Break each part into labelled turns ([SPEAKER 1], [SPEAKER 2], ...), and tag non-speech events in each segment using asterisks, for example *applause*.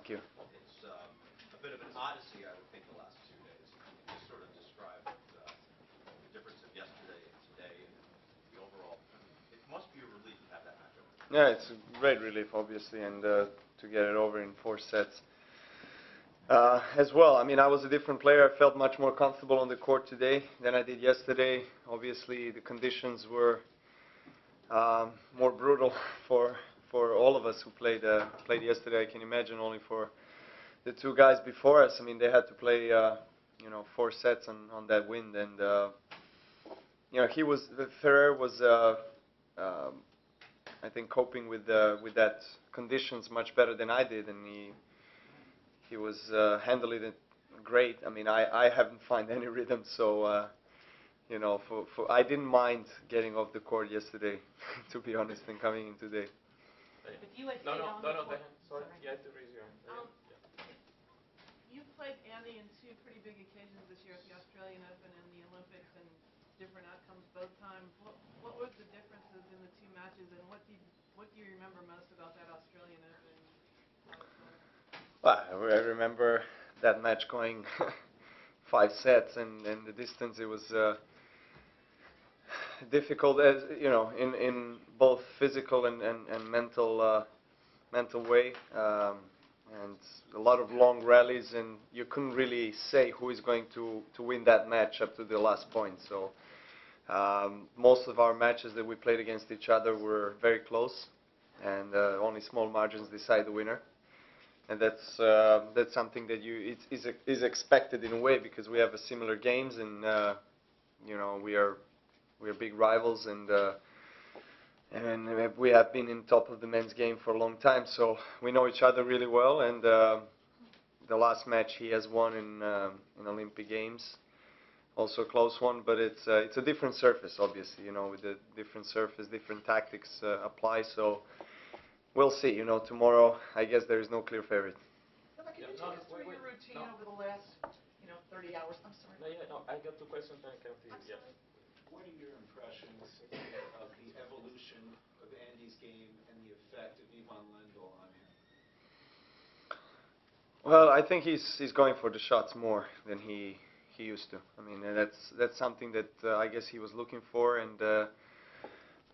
[SPEAKER 1] Thank you.
[SPEAKER 2] It's um, a bit of an odyssey, I would think, the last two days. Can you just sort of describe uh, the difference of yesterday and today and the overall? It must be a relief to have that match over.
[SPEAKER 1] Yeah, it's a great relief, obviously, and uh, to get it over in four sets. Uh, as well, I mean, I was a different player. I felt much more comfortable on the court today than I did yesterday. Obviously, the conditions were um, more brutal *laughs* for for all of us who played uh, played yesterday. I can imagine only for the two guys before us. I mean, they had to play, uh, you know, four sets on, on that wind, and uh, you know, he was Ferrer was, uh, um, I think, coping with uh, with that conditions much better than I did, and he he was uh, handling it great. I mean, I I haven't found any rhythm, so. You know, for, for I didn't mind getting off the court yesterday, *laughs* to be honest, and coming in today.
[SPEAKER 3] But you had
[SPEAKER 4] No,
[SPEAKER 3] stayed
[SPEAKER 4] no,
[SPEAKER 3] on
[SPEAKER 4] no, no,
[SPEAKER 3] court.
[SPEAKER 4] Dejan, sorry, you have to raise your hand.
[SPEAKER 3] Um,
[SPEAKER 4] Yeah.
[SPEAKER 5] You played Andy in two pretty big occasions this year at the Australian Open and the Olympics and different outcomes both times. What, what were the differences in the two matches and what do you, what do you remember most about that Australian Open?
[SPEAKER 1] Well, I I remember that match going *laughs* five sets, and, and the distance it was uh, difficult as you know in, in both physical and, and, and mental uh, mental way, um, and a lot of long rallies, and you couldn't really say who is going to, to win that match up to the last point. So um, most of our matches that we played against each other were very close, and uh, only small margins decide the winner and that's uh, that's something that you is is expected in a way because we have a similar games and uh, you know we are we are big rivals and uh, and we have- been in top of the men's game for a long time so we know each other really well and uh, the last match he has won in um in Olympic Games also a close one but it's uh, it's a different surface obviously you know with the different surface different tactics uh, apply so We'll see. You know, tomorrow, I guess there is no clear favorite.
[SPEAKER 6] Emma, can you
[SPEAKER 4] no,
[SPEAKER 6] take us
[SPEAKER 4] wait,
[SPEAKER 6] through your routine
[SPEAKER 4] no.
[SPEAKER 6] over the last, you know, 30 hours? I'm sorry.
[SPEAKER 4] No, yeah, no, I got two questions and I can see, yeah.
[SPEAKER 7] What are your impressions of the evolution of Andy's game and the effect of Ivan Lendl on him?
[SPEAKER 1] Well, I think he's he's going for the shots more than he he used to. I mean, that's that's something that uh, I guess he was looking for, and uh,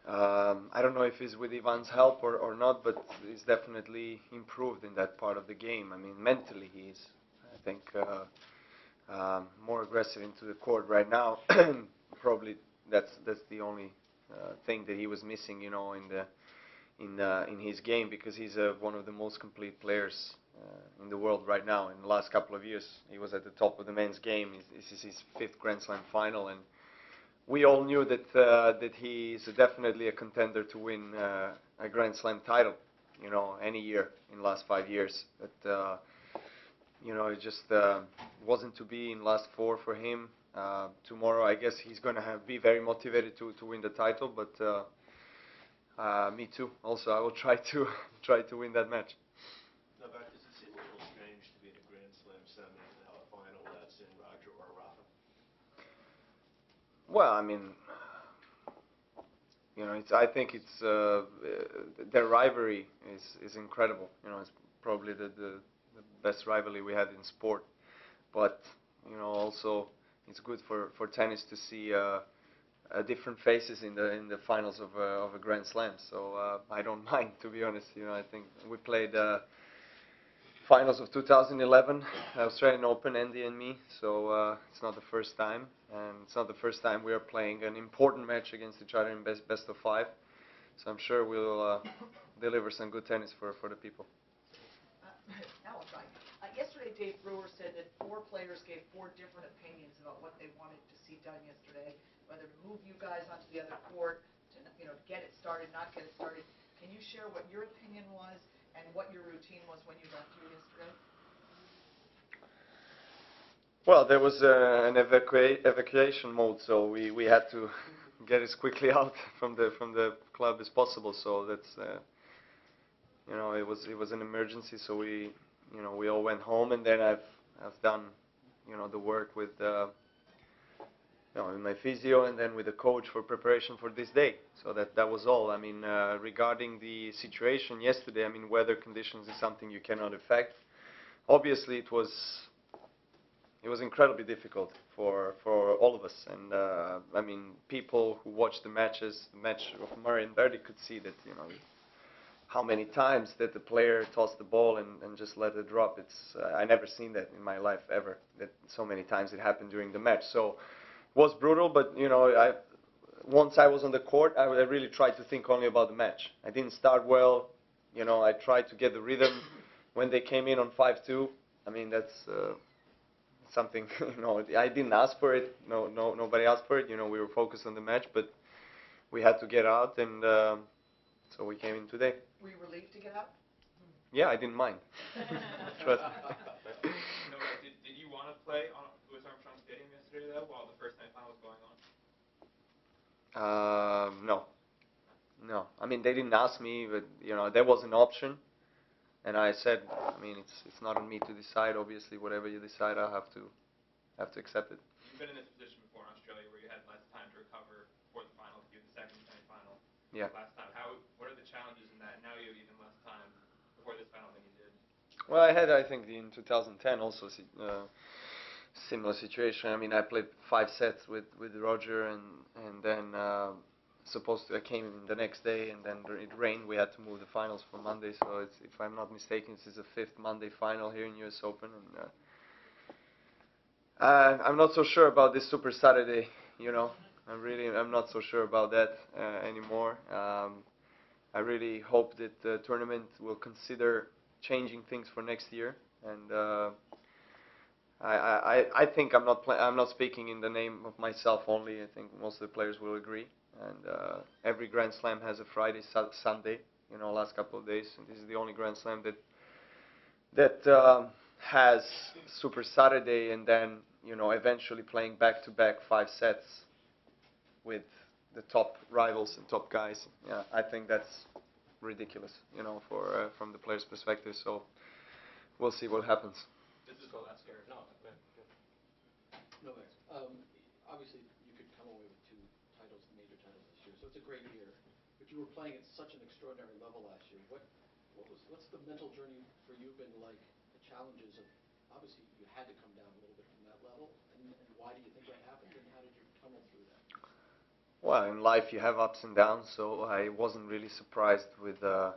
[SPEAKER 1] um, I don't know if it's with Ivan's help or, or not, but he's definitely improved in that part of the game. I mean, mentally he's I think uh, um, more aggressive into the court right now. *clears throat* Probably that's that's the only uh, thing that he was missing, you know, in the in in his game because he's uh, one of the most complete players uh, in the world right now. In the last couple of years, he was at the top of the men's game. This is his fifth Grand Slam final, and we all knew that uh, that he is definitely a contender to win uh, a Grand Slam title. You know, any year in the last five years. But you know, it just wasn't to be in last four for him. Uh, tomorrow, I guess he's going to be very motivated to to win the title, but. Uh, uh, me too. Also, I will try to *laughs* try to win that match.
[SPEAKER 8] Novak, does it seem a little strange to be in a Grand Slam semi and now a final without seeing Roger or Rafa?
[SPEAKER 1] Well, I mean, you know, it's. I think it's uh, uh, their rivalry is is incredible. You know, it's probably the, the the best rivalry we had in sport. But you know, also it's good for for tennis to see uh, uh, different faces in the in the finals of a, of a Grand Slam. So uh, I don't *laughs* mind, to be honest. You know, I think we played. Uh, finals of 2011, Australian Open, Andy and me. So uh, it's not the first time, and it's not the first time we are playing an important match against each other in best best of five. So I'm sure we'll uh, deliver some good tennis for for the people. *laughs*
[SPEAKER 6] Yesterday, Dave Brewer said that four players gave four different opinions about what they wanted to see done yesterday, whether to move you guys onto the other court, to, you know, get it started, not get it started. Can you share what your opinion was and what your routine was when you got here yesterday?
[SPEAKER 1] Well, there was uh, an evacua- evacuation mode, so we, we had to *laughs* get as quickly *laughs* out from the from the club as possible. So that's uh, you know it was it was an emergency, so we you know we all went home, and then I've I've done you know the work with uh, you know with my physio, and then with the coach for preparation for this day. So that that was all. I mean, uh, regarding the situation yesterday, I mean weather conditions is something you cannot affect obviously it was it was incredibly difficult for for all of us. And uh, I mean, people who watched the matches, the match of Murray and Berdych, could see that you know how many times that the player tossed the ball and, and just let it drop. It's uh, I never seen that in my life ever. That so many times it happened during the match. So it was brutal, but you know I. Once I was on the court, I, I really tried to think only about the match. I didn't start well, you know. I tried to get the rhythm when they came in on 5-2. I mean, that's uh, something *laughs* you know I didn't ask for it. No, no, nobody asked for it. You know, we were focused on the match, but we had to get out, and um, so we came in today.
[SPEAKER 6] Were you relieved to get out?
[SPEAKER 1] Yeah, I didn't mind. *laughs* Trust. me.
[SPEAKER 4] No, but did, did you want to play on Louis Armstrong Stadium yesterday though, while the first night final was going on?
[SPEAKER 1] Um, no, no. I mean, they didn't ask me, but you know, there was an option, and I said, I mean, it's it's not on me to decide. Obviously, whatever you decide, I have to have to accept it.
[SPEAKER 4] You've been in this position before in Australia where you had less time to recover for the final, you had the second semifinal
[SPEAKER 1] Yeah.
[SPEAKER 4] last time. How, what are the challenges in that? Now you have even less time before this final than you did.
[SPEAKER 1] Well, I had, I think, in 2010 also uh, similar situation. I mean, I played five sets with, with Roger, and and then uh, supposed to I came in the next day, and then it rained. We had to move the finals for Monday. So it's, if I'm not mistaken, this is the fifth Monday final here in U.S. Open, and uh, I'm not so sure about this Super Saturday. You know, I'm really I'm not so sure about that uh, anymore. Um, I really hope that the tournament will consider changing things for next year. And uh, I, I, I- think I'm not I'm not speaking in the name of myself only. I think most of the players will agree. And uh, every Grand Slam has a Friday, Su- Sunday. You know, last couple of days, and this is the only Grand Slam that that um, has Super Saturday, and then you know eventually playing back-to-back five sets with the top rivals and top guys. Yeah, I think that's ridiculous, you know, for uh, from the player's perspective. So we'll see what happens.
[SPEAKER 4] This is the last year. No,
[SPEAKER 3] No, thanks. Um, obviously, you could come away with two titles, major titles this year, so it's a great year. But you were playing at such an extraordinary level last year. What, what was, what's the mental journey for you been like? The challenges of, obviously, you had to come down a little bit from that level, and, and why do you think that happened, and how did you tunnel through that?
[SPEAKER 1] Well, in life you have ups and downs, so I wasn't really surprised with, uh,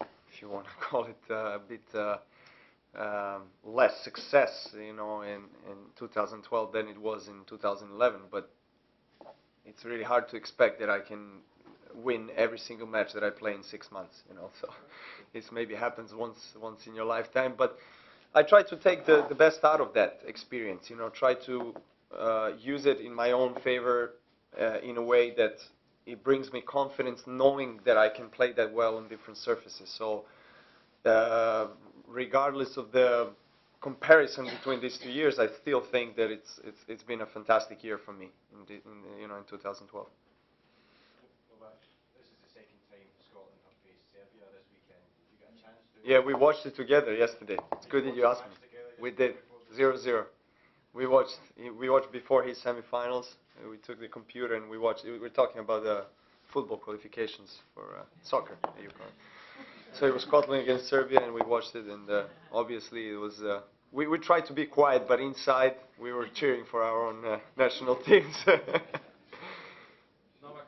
[SPEAKER 1] if you want to *laughs* call it uh, a bit uh, um, less success, you know, in, in 2012 than it was in 2011. But it's really hard to expect that I can win every single match that I play in six months, you know. *laughs* So it's maybe happens once once in your lifetime, but I try to take the, the best out of that experience, you know, try to uh, use it in my own favor uh, in a way that it brings me confidence knowing that I can play that well on different surfaces. So, uh, regardless of the comparison between these two years, I still think that it's it's it's been a fantastic year for me in, the, in you know in 2012.
[SPEAKER 8] Uh, this is the second time Scotland have faced Serbia this weekend. You got a chance to...
[SPEAKER 1] Yeah, we watched it together yesterday. It's good that you asked me. We did zero zero. We watched we watched before his semifinals. Uh, We took the computer and we watched. We were talking about the football qualifications for uh, soccer. that you call it. So it was Scotland against Serbia, and we watched it. And uh, obviously, it was. Uh, we we tried to be quiet, but inside we were cheering for our own uh, national *laughs* teams.
[SPEAKER 9] Novak,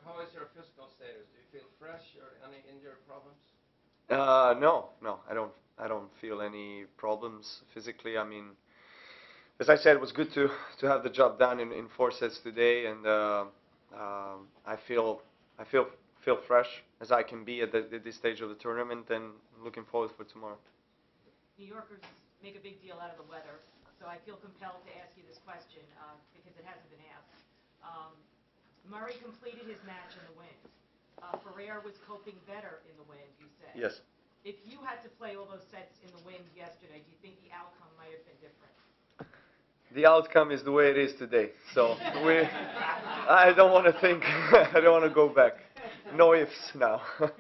[SPEAKER 9] how is your physical status? Do you feel fresh or any injury problems?
[SPEAKER 1] Uh, no, no, I don't. I don't feel any problems physically. I mean, as I said, it was good to to have the job done in, in four sets today, and uh, um, I feel I feel feel fresh as I can be at, the, at this stage of the tournament, and looking forward for tomorrow.
[SPEAKER 10] New Yorkers make a big deal out of the weather, so I feel compelled to ask you this question, uh, because it hasn't been asked. Um, Murray completed his match in the wind. Uh, Ferrer was coping better in the wind, you said.
[SPEAKER 1] Yes.
[SPEAKER 10] If you had to play all those sets in the wind yesterday, do you think the outcome might have been different?
[SPEAKER 1] The outcome is the way it is today. So we. I don't want to think. *laughs* I don't want to go back. No ifs now. *laughs*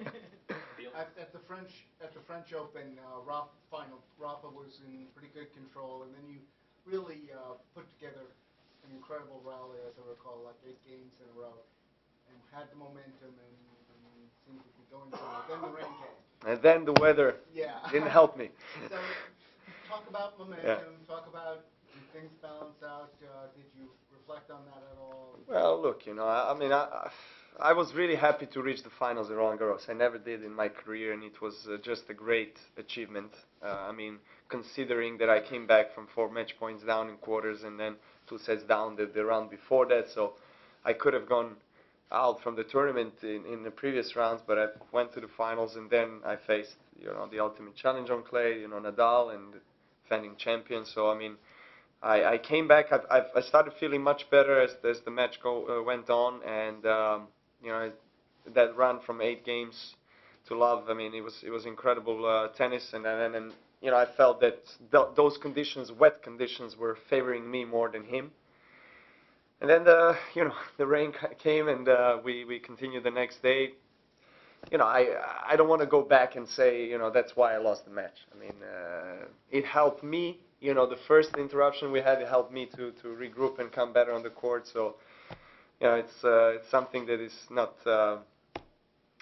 [SPEAKER 11] At, at the French at the French Open uh, Rafa final, Rafa was in pretty good control, and then you really uh, put together an incredible rally, as I recall, like eight games in a row, and had the momentum and, and seemed to be going somewhere. Then the rain came.
[SPEAKER 1] and then the weather
[SPEAKER 11] Yeah.
[SPEAKER 1] didn't help me. *laughs*
[SPEAKER 11] So, talk about momentum, talk about things balance out, uh, did you reflect on that at all?
[SPEAKER 1] Well, look, you know, I, I mean, I, I- was really happy to reach the finals in Roland Garros. I never did in my career, and it was uh, just a great achievement. Uh, I mean, considering that I came back from four match points down in quarters and then two sets down the, the round before that, so I could have gone out from the tournament in, in the previous rounds, but I went to the finals, and then I faced, you know, the ultimate challenge on clay, you know, Nadal and defending champion. So I mean, I, I came back. I've, I've, I started feeling much better as, as the match go, uh, went on, and um, you know that run from eight games to love. I mean, it was it was incredible uh, tennis, and and and you know I felt that th- those conditions, wet conditions, were favoring me more than him. And then the you know *laughs* the rain came, and uh, we we continued the next day. You know, I I don't want to go back and say you know that's why I lost the match. I mean, uh, it helped me. You know, the first interruption we had it helped me to to regroup and come better on the court. So, you know, it's uh, it's something that is not. Uh,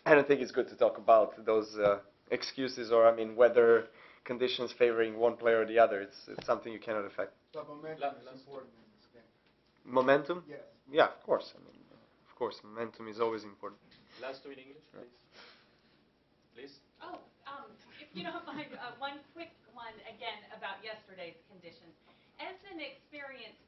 [SPEAKER 1] I don't think it's good to talk about those uh, excuses or I mean weather conditions favoring one player or the other. It's it's something you cannot affect.
[SPEAKER 11] But momentum is important in this game.
[SPEAKER 1] Momentum.
[SPEAKER 11] Yes.
[SPEAKER 1] Yeah, of course. I mean, of course, momentum is always important.
[SPEAKER 3] Last two in English, please. Please.
[SPEAKER 12] Oh, um, if you don't *laughs* mind, uh, one quick one again about yesterday's conditions. As an experienced